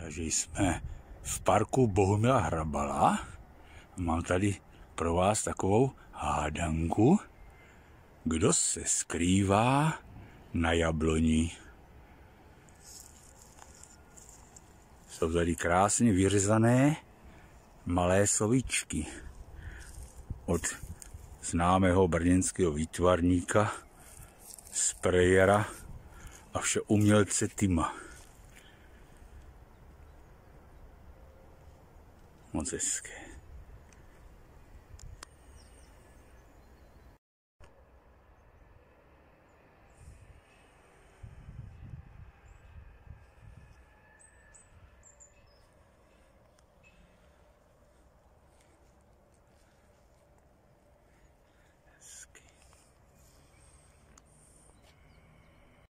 Takže jsme v parku Bohumila Hrabala. Mám tady pro vás takovou hádanku. Kdo se skrývá na jabloni? Jsou tady krásně vyřezané malé sovičky od známého brněnského výtvarníka, sprejera a vše umělce Tima. 松です。